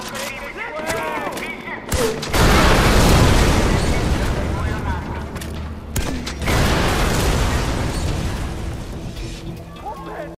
Yeah.